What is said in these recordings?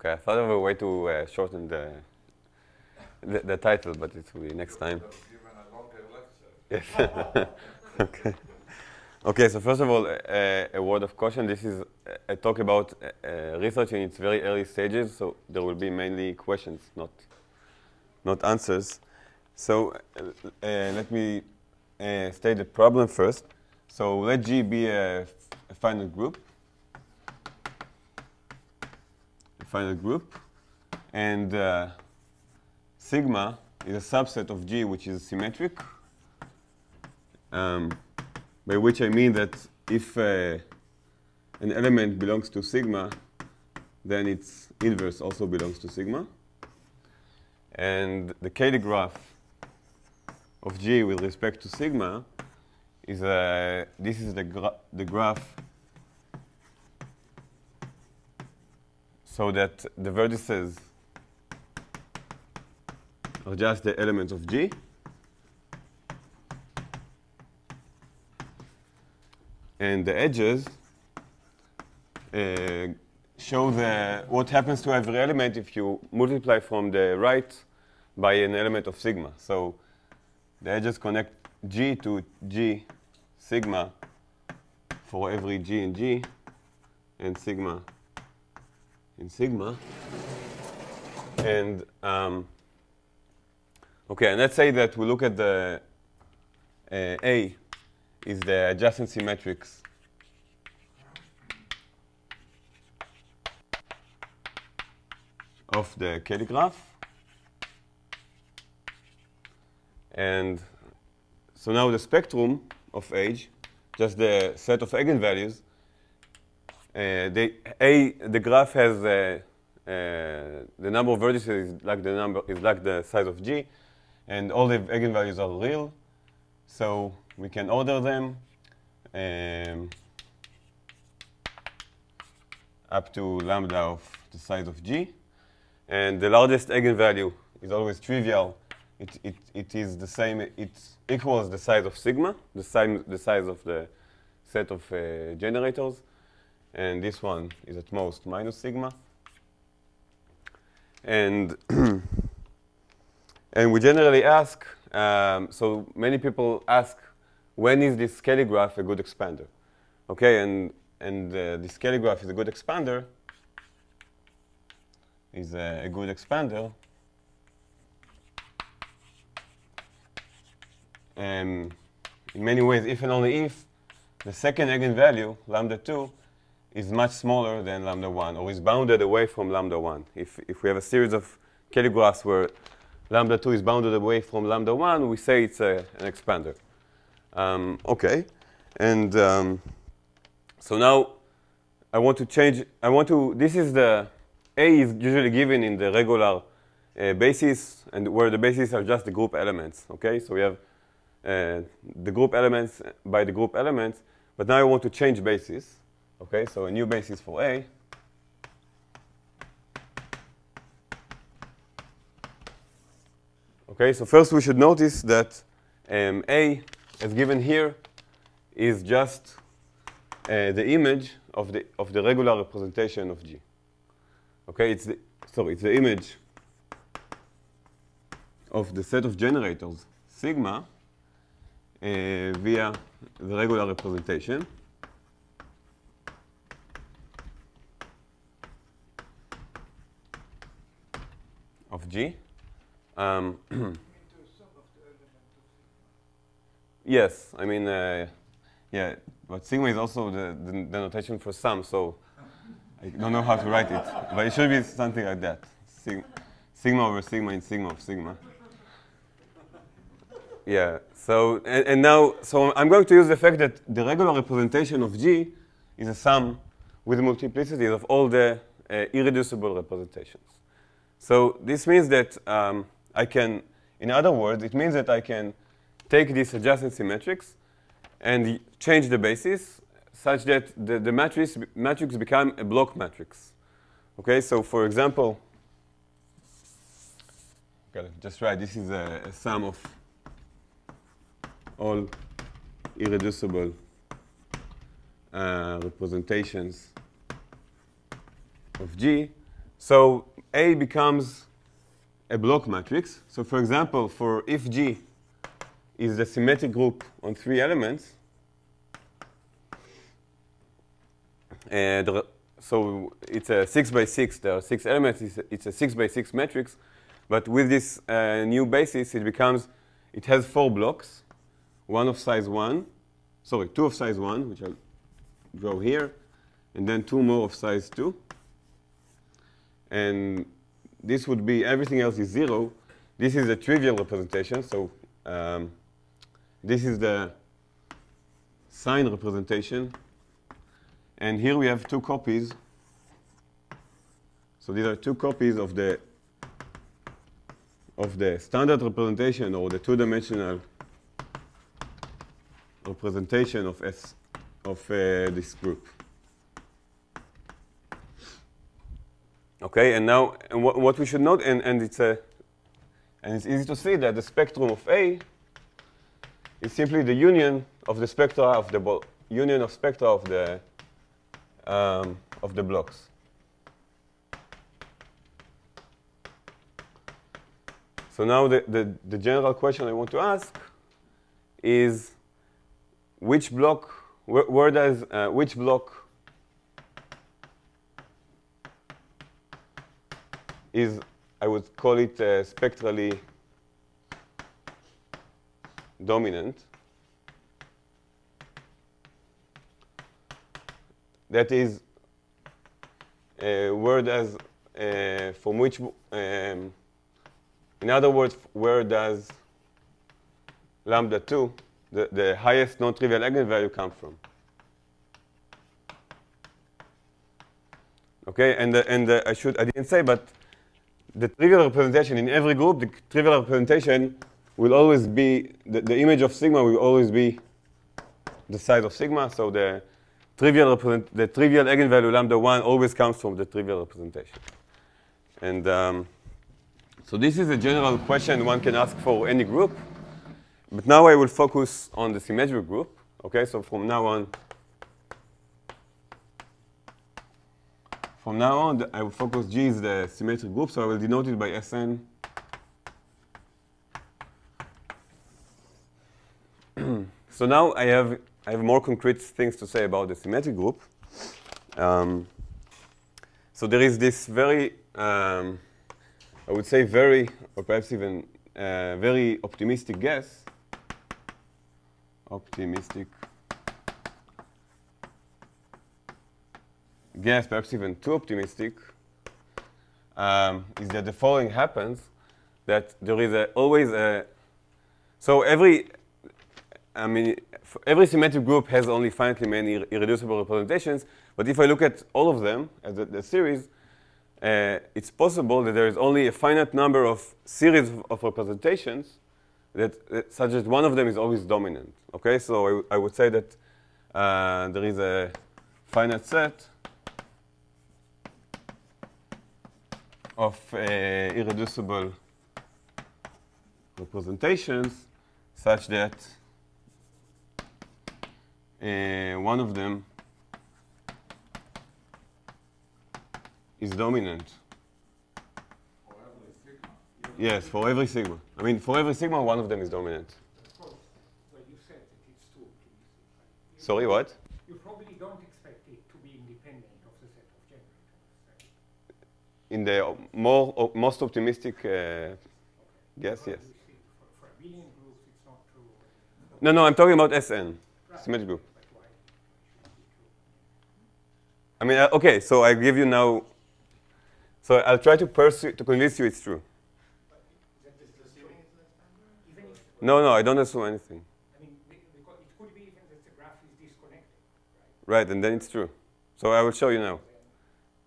Okay, I thought of a way to uh, shorten the, the, the title, but it will be next time. Yes. okay. Okay, so first of all, uh, a word of caution. This is a talk about uh, research in its very early stages, so there will be mainly questions, not, not answers. So uh, let me uh, state the problem first. So let G be a, a finite group. A finite group. And uh, sigma is a subset of G which is symmetric. Um, by which I mean that if uh, an element belongs to sigma, then its inverse also belongs to sigma. And the Cayley graph of G with respect to sigma is uh, this is the, gra the graph so that the vertices are just the elements of G. And the edges uh, show the, what happens to every element if you multiply from the right by an element of sigma. So the edges connect G to G sigma for every G in G and sigma in sigma. And um, okay, and let's say that we look at the uh, A is the adjacency matrix of the Cayley graph. And so now the spectrum of age, just the set of eigenvalues, uh, they, A, the graph has uh, uh, the number of vertices is like the number is like the size of G, and all the eigenvalues are real. So we can order them um, up to lambda of the size of G. And the largest eigenvalue is always trivial it, it, it is the same, it equals the size of sigma, the, same, the size of the set of uh, generators. And this one is at most minus sigma. And, and we generally ask, um, so many people ask, when is this Cayley graph a good expander? Okay, and, and uh, Cayley graph is a good expander, is a, a good expander um, in many ways, if and only if the second eigenvalue, lambda 2, is much smaller than lambda 1, or is bounded away from lambda 1. If, if we have a series of Cayley graphs where lambda 2 is bounded away from lambda 1, we say it's a, an expander. Um, OK. And um, so now I want to change. I want to, this is the, A is usually given in the regular uh, basis, and where the bases are just the group elements. OK, so we have uh, the group elements by the group elements. But now I want to change basis. Okay, so a new basis for A. Okay, so first we should notice that um, A, as given here, is just uh, the image of the of the regular representation of G. Okay, it's the sorry, it's the image of the set of generators sigma uh, via the regular representation. G. Um, yes, I mean, uh, yeah, but sigma is also the, the, the, notation for sum, so I don't know how to write it. But it should be something like that. Sig sigma over sigma in sigma of sigma. Yeah, so, and, and, now, so I'm going to use the fact that the regular representation of G is a sum with multiplicities of all the uh, irreducible representations. So this means that um, I can, in other words, it means that I can take this adjacency matrix and change the basis such that the, the matrix, matrix become a block matrix. Okay, so for example, okay, just right, this is a, a sum of all irreducible uh, representations of G. So A becomes a block matrix. So for example, for if G is the symmetric group on three elements, and so it's a six by six, there are six elements, it's a, six by six matrix, but with this uh, new basis, it becomes, it has four blocks, one of size one, sorry, two of size one, which I'll draw here, and then two more of size two. And this would be, everything else is zero. This is a trivial representation, so um, this is the sign representation. And here we have two copies. So these are two copies of the of the standard representation or the two-dimensional representation of S of uh, this group. Okay, and now and what, what we should note, and, and it's a and it's easy to see that the spectrum of A is simply the union of the spectra of the union of spectra of the um, of the blocks. So now the, the, the general question I want to ask is which block, where, where does, uh, which block is, I would call it uh, spectrally dominant. That is, uh, where does, uh, from which, um, in other words, where does lambda 2, the, the highest non-trivial eigenvalue, come from? Okay, and, the, and the, I should, I didn't say, but the trivial representation in every group, the trivial representation will always be, the, the image of sigma will always be the size of sigma. So the trivial, represent, the trivial eigenvalue lambda 1 always comes from the trivial representation. And um, so this is a general question one can ask for any group. But now I will focus on the symmetric group. Okay, so from now on, from now on, I will focus G is the symmetric group, so I will denote it by Sn. so now I have I have more concrete things to say about the symmetric group. Um, so there is this very um, I would say very, or perhaps even uh, very optimistic guess. Optimistic guess, perhaps even too optimistic, um, is that the following happens, that there is a, always a, so every, I mean, every symmetric group has only finitely many irreducible representations, but if I look at all of them as a, the series, uh, it's possible that there is only a finite number of series of representations that, that, such that one of them is always dominant. Okay, so I, I would say that uh, there is a finite set of uh, irreducible representations such that uh, one of them is dominant. For. Yes, for every sigma. I mean, for every sigma, one of them is dominant. Of course, well, you said that it's Sorry, what? You probably don't expect it to be independent of the set of generators. right? In the more o- most optimistic uh, guess, yes. No, no, I'm talking about SN, symmetric group. I mean, uh, okay, so I give you now. So I'll try to pursue to convince you it's true. No, no, I don't assume anything. I mean, it could be even that the graph is disconnected, right? Right, and then it's true. So I will show you now.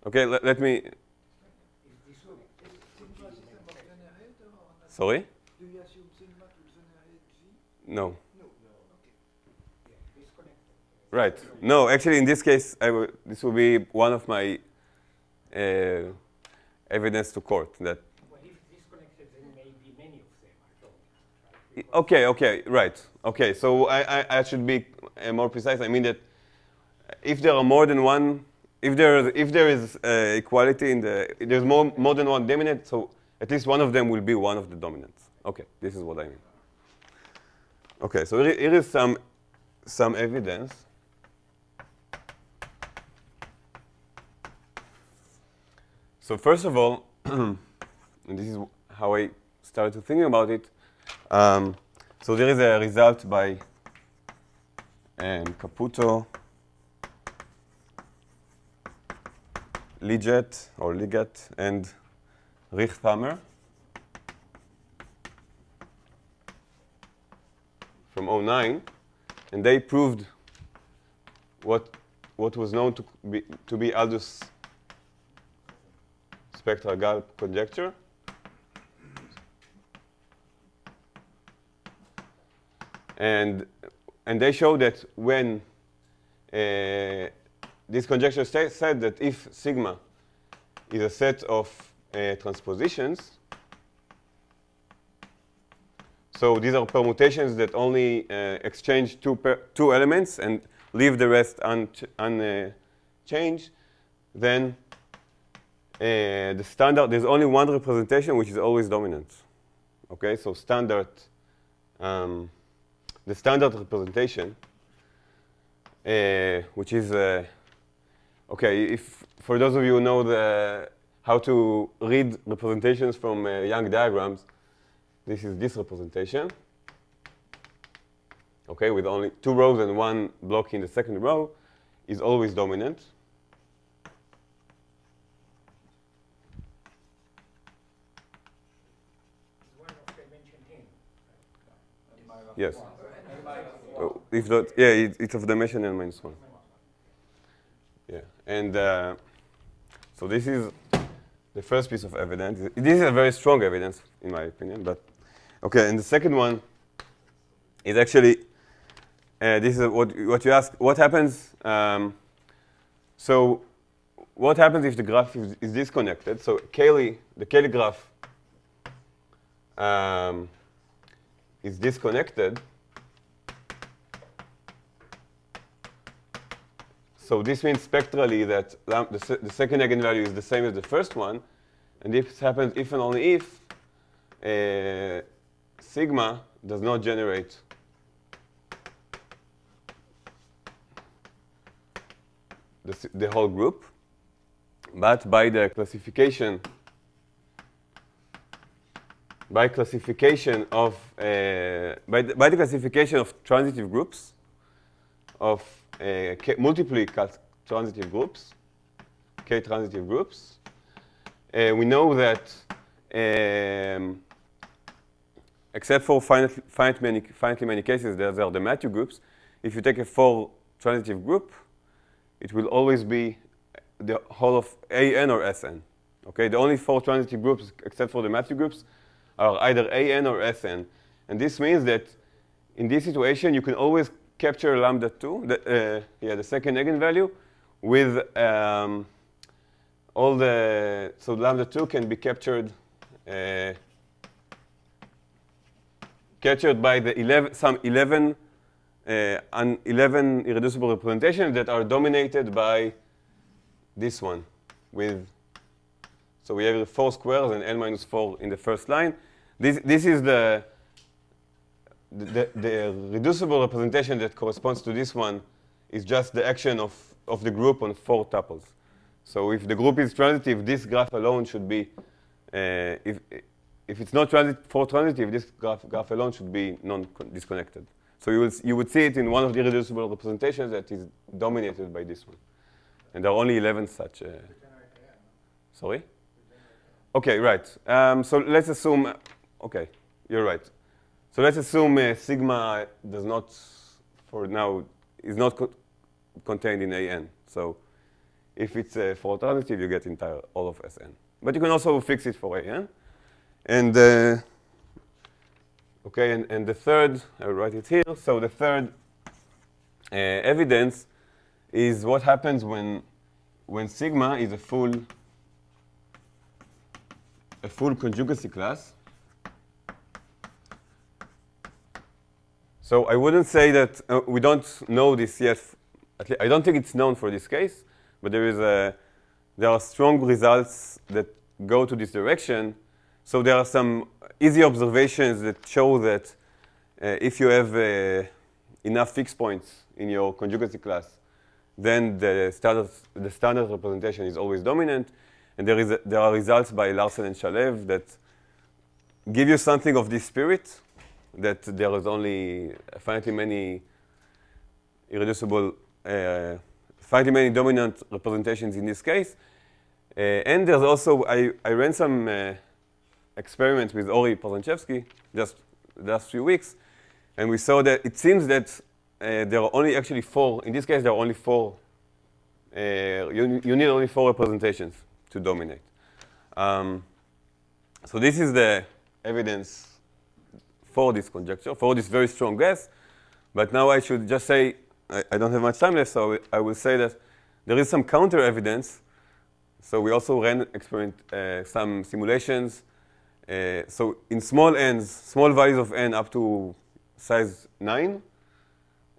Okay, let, let me. Is disconnected. Sigma system of generator or not? Sorry? Do you assume sigma to generate G? No. No. Okay. Yeah. Right. No, actually, in this case, I this will be one of my uh, evidence to court that. Well, if disconnected, then maybe many of them are right? Okay, okay, right. Okay, so I, I, I should be uh, more precise. I mean that if there are more than one if there is if there is uh, equality in the there's more more than one dominant, so at least one of them will be one of the dominants. Okay, this is what I mean. Okay, so here, here is some some evidence. So first of all, and this is how I started to thinking about it. Um, so there is a result by um, Caputo, Liggett or Liggett, and Richthammer from 09, and they proved what what was known to be to be Aldous spectral gap conjecture. And, and they show that when uh, this conjecture said that if sigma is a set of uh, transpositions, so these are permutations that only uh, exchange two, two elements and leave the rest unchanged, then uh, the standard, there's only one representation which is always dominant. Okay, so standard, um, the standard representation, uh, which is, uh, okay, if for those of you who know the, how to read representations from uh, Young diagrams, this is this representation. Okay, with only two rows and one block in the second row, is always dominant. Yes. Oh, if that, yeah, it, it's of dimension n minus one. Yeah, and uh, so this is the first piece of evidence. This is a very strong evidence, in my opinion. But okay, and the second one is actually uh, this is what what you ask. What happens? Um, so what happens if the graph is, is disconnected? So Cayley, the Cayley graph. Um, is disconnected, so this means spectrally that the, se the, second eigenvalue is the same as the first one. And this happens if and only if uh, sigma does not generate the, the whole group, but by the classification by classification of uh, by, the, by the classification of transitive groups of k, multiply transitive groups, k transitive groups. Uh, we know that um, except for finite, finite many, finitely many cases, there are the Mathieu groups. If you take a four transitive group, it will always be the whole of AN or SN. Okay, the only four transitive groups, except for the Mathieu groups, are either AN or SN. And this means that in this situation, you can always capture lambda 2, the, uh, yeah, the second eigenvalue, with um, all the, so lambda 2 can be captured uh, captured by the 11, some 11, uh, 11 irreducible representations that are dominated by this one with so we have 4 squares and n minus 4 in the first line. This, this is the, the, the reducible representation that corresponds to this one is just the action of, of the group on four tuples. So if the group is transitive, this graph alone should be, uh, if, if it's not transit, four transitive, this graph, graph alone should be non-disconnected. So you, will, you would see it in one of the irreducible representations that is dominated by this one. And there are only 11 such. Uh, sorry? Okay, right. Um, so let's assume, okay, you're right. So let's assume uh, sigma does not, for now, is not co contained in AN. So if it's for alternative, you get entire all of Sn. But you can also fix it for AN. And uh, okay, and, and the third, I'll write it here. So the third uh, evidence is what happens when when sigma is a full a full conjugacy class. So I wouldn't say that uh, we don't know this yet. I don't think it's known for this case, but there is a there are strong results that go to this direction. So there are some easy observations that show that uh, if you have uh, enough fixed points in your conjugacy class, then the standard, the standard representation is always dominant. And there, is a, there are results by Larsen and Shalev that give you something of this spirit, that there is only finitely many irreducible, uh, finitely many dominant representations in this case. Uh, and there's also, I, I ran some uh, experiments with Ori Parzanchevski just last few weeks, and we saw that it seems that uh, there are only actually four, in this case, there are only four, uh, you, you need only four representations to dominate. Um, so this is the evidence for this conjecture, for this very strong guess. But now I should just say, I, I don't have much time left, so I will say that there is some counter evidence. So we also ran experiment, uh, some simulations. Uh, so in small n's, small values of n up to size 9,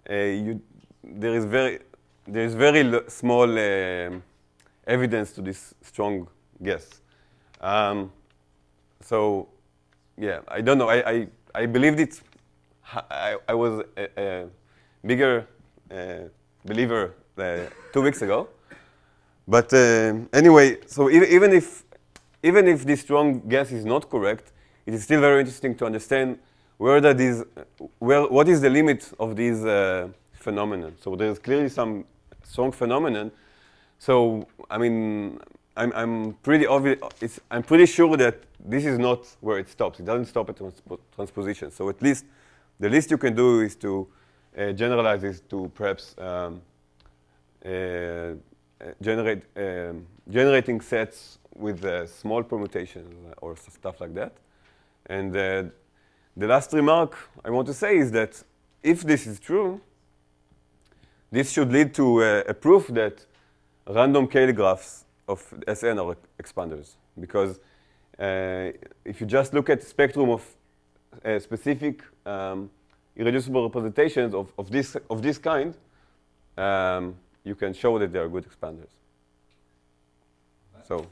uh, you, there is very, there is very small um, evidence to this strong guess. Um, so, yeah, I don't know. I, I, I believed it. I, I was a, a bigger uh, believer uh, two weeks ago. But uh, anyway, so even if even if this strong guess is not correct, it is still very interesting to understand where that Well, what is the limit of these uh, phenomenon. So there's clearly some strong phenomenon. So I mean, I'm, I'm pretty obvious. I'm pretty sure that this is not where it stops. It doesn't stop at transpo transposition. So at least the least you can do is to uh, generalize this to perhaps um, uh, generate um, generating sets with uh, small permutations or stuff like that. And uh, the last remark I want to say is that if this is true, this should lead to uh, a proof that random Cayley graphs of SN are expanders. Because uh, if you just look at the spectrum of uh, specific um, irreducible representations of, of, this, of this kind, um, you can show that they are good expanders. So.